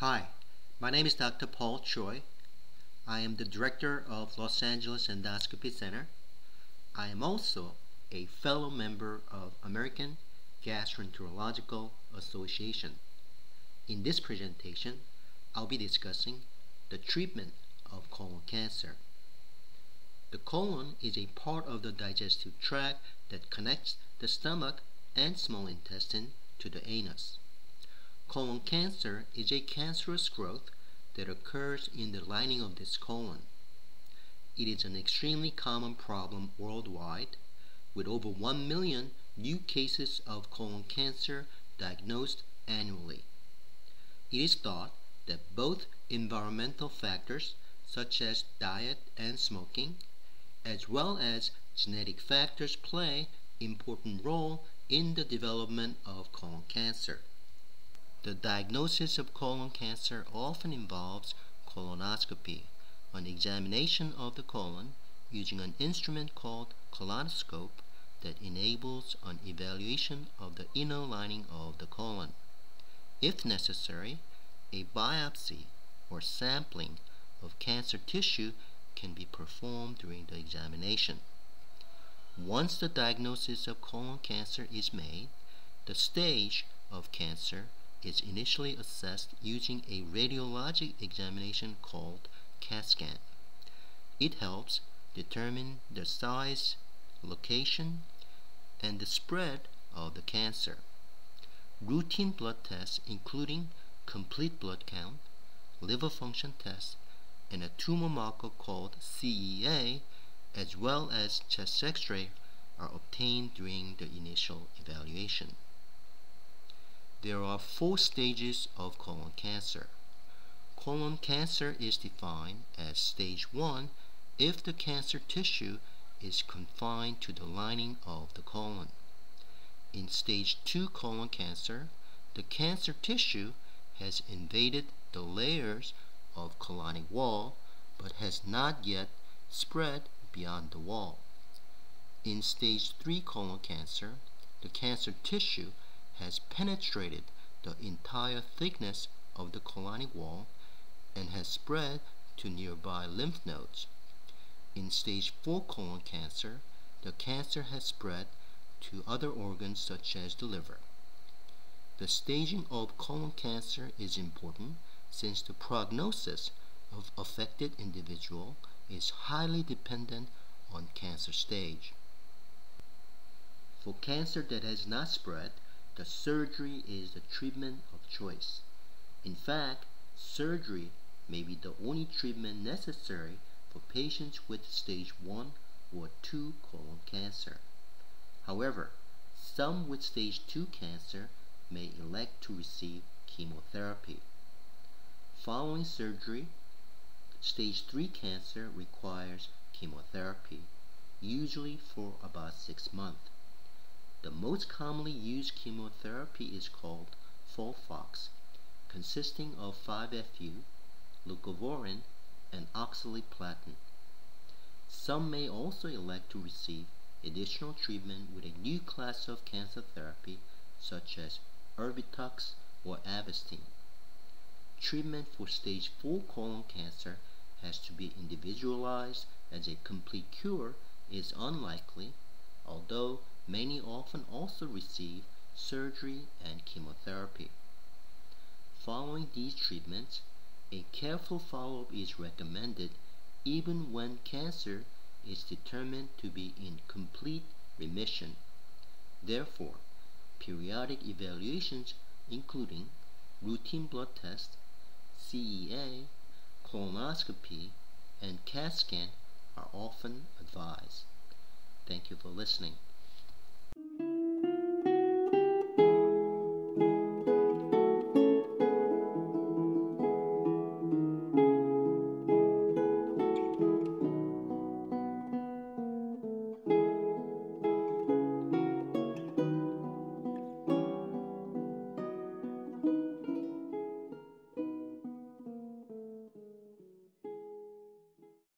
Hi, my name is Dr. Paul Choi. I am the director of Los Angeles Endoscopy Center. I am also a fellow member of American Gastroenterological Association. In this presentation, I'll be discussing the treatment of colon cancer. The colon is a part of the digestive tract that connects the stomach and small intestine to the anus. Colon cancer is a cancerous growth that occurs in the lining of this colon. It is an extremely common problem worldwide, with over 1 million new cases of colon cancer diagnosed annually. It is thought that both environmental factors, such as diet and smoking, as well as genetic factors play important role in the development of colon cancer. The diagnosis of colon cancer often involves colonoscopy, an examination of the colon using an instrument called colonoscope that enables an evaluation of the inner lining of the colon. If necessary, a biopsy or sampling of cancer tissue can be performed during the examination. Once the diagnosis of colon cancer is made, the stage of cancer is initially assessed using a radiologic examination called CAT scan. It helps determine the size, location, and the spread of the cancer. Routine blood tests, including complete blood count, liver function tests, and a tumor marker called CEA, as well as chest x-ray, are obtained during the initial evaluation. There are four stages of colon cancer. Colon cancer is defined as stage 1 if the cancer tissue is confined to the lining of the colon. In stage 2 colon cancer, the cancer tissue has invaded the layers of colonic wall but has not yet spread beyond the wall. In stage 3 colon cancer, the cancer tissue has penetrated the entire thickness of the colonic wall and has spread to nearby lymph nodes. In stage 4 colon cancer, the cancer has spread to other organs such as the liver. The staging of colon cancer is important since the prognosis of affected individual is highly dependent on cancer stage. For cancer that has not spread, the surgery is the treatment of choice. In fact, surgery may be the only treatment necessary for patients with stage 1 or 2 colon cancer. However, some with stage 2 cancer may elect to receive chemotherapy. Following surgery, stage 3 cancer requires chemotherapy, usually for about 6 months. The most commonly used chemotherapy is called FOLFOX, consisting of 5-FU, leucovorin, and oxaliplatin. Some may also elect to receive additional treatment with a new class of cancer therapy such as Erbitux or Avastin. Treatment for stage 4 colon cancer has to be individualized as a complete cure is unlikely, although Many often also receive surgery and chemotherapy. Following these treatments, a careful follow-up is recommended even when cancer is determined to be in complete remission. Therefore, periodic evaluations including routine blood tests, CEA, colonoscopy, and CAT scan are often advised. Thank you for listening.